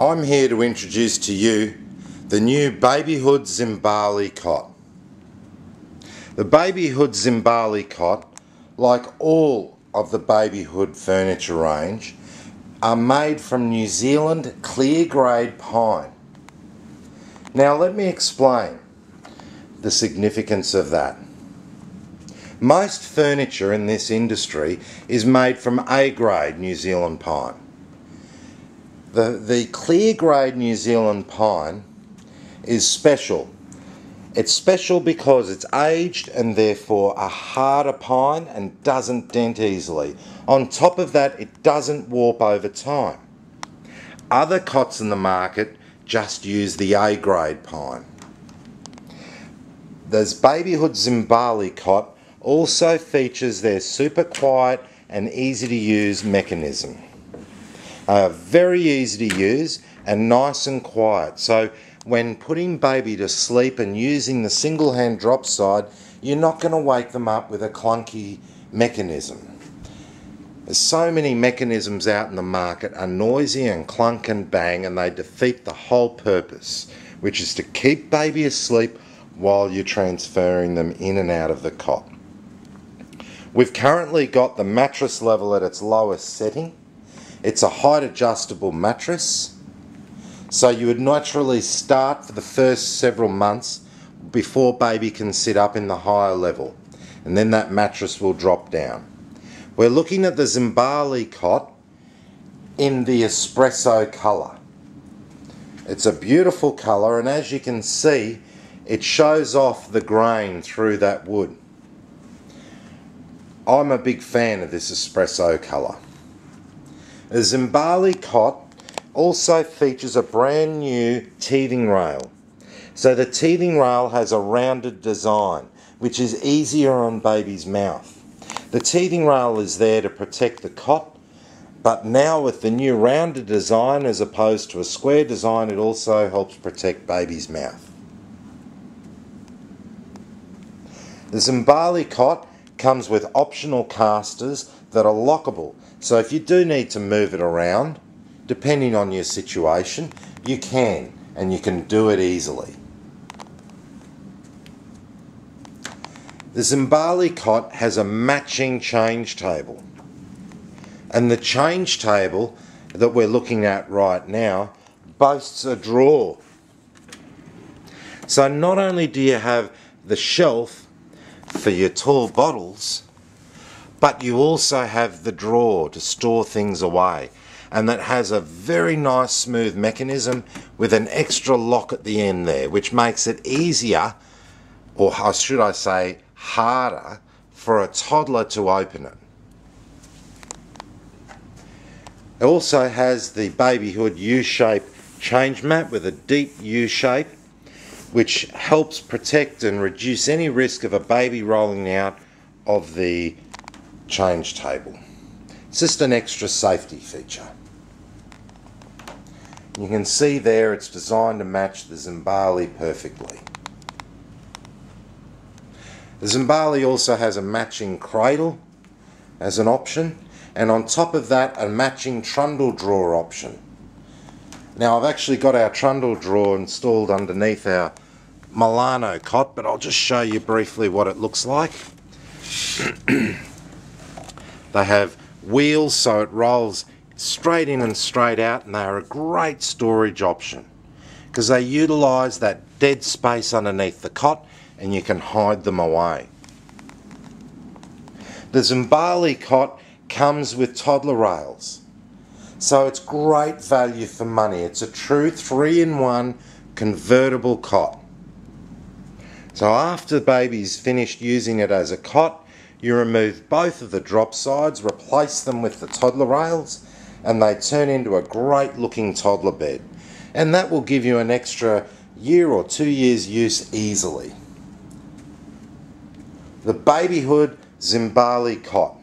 I'm here to introduce to you the new Babyhood Zimbali cot. The Babyhood Zimbali cot, like all of the Babyhood furniture range, are made from New Zealand clear grade pine. Now let me explain the significance of that. Most furniture in this industry is made from A grade New Zealand pine. The, the clear grade New Zealand pine is special. It's special because it's aged and therefore a harder pine and doesn't dent easily. On top of that, it doesn't warp over time. Other cots in the market just use the A grade pine. This Babyhood Zimbali cot also features their super quiet and easy to use mechanism are very easy to use and nice and quiet. So when putting baby to sleep and using the single hand drop side, you're not going to wake them up with a clunky mechanism. There's so many mechanisms out in the market are noisy and clunk and bang and they defeat the whole purpose, which is to keep baby asleep while you're transferring them in and out of the cot. We've currently got the mattress level at its lowest setting it's a height adjustable mattress. So you would naturally start for the first several months before baby can sit up in the higher level. And then that mattress will drop down. We're looking at the Zimbali cot in the espresso colour. It's a beautiful colour and as you can see it shows off the grain through that wood. I'm a big fan of this espresso colour. A Zimbali cot also features a brand new teething rail. So the teething rail has a rounded design, which is easier on baby's mouth. The teething rail is there to protect the cot, but now with the new rounded design as opposed to a square design, it also helps protect baby's mouth. The Zimbali cot comes with optional casters that are lockable so if you do need to move it around, depending on your situation, you can and you can do it easily. The Zimbali cot has a matching change table. And the change table that we're looking at right now boasts a drawer. So not only do you have the shelf for your tall bottles, but you also have the drawer to store things away and that has a very nice smooth mechanism with an extra lock at the end there which makes it easier or should I say harder for a toddler to open it. It also has the babyhood U-shape change mat with a deep U shape which helps protect and reduce any risk of a baby rolling out of the change table. It's just an extra safety feature. You can see there it's designed to match the Zimbali perfectly. The Zimbali also has a matching cradle as an option and on top of that a matching trundle drawer option. Now I've actually got our trundle drawer installed underneath our Milano cot but I'll just show you briefly what it looks like. They have wheels so it rolls straight in and straight out and they are a great storage option because they utilise that dead space underneath the cot and you can hide them away. The Zimbali cot comes with toddler rails so it's great value for money. It's a true three-in-one convertible cot. So after the baby's finished using it as a cot you remove both of the drop sides, replace them with the toddler rails, and they turn into a great looking toddler bed. And that will give you an extra year or two years use easily. The Babyhood Zimbali Cot.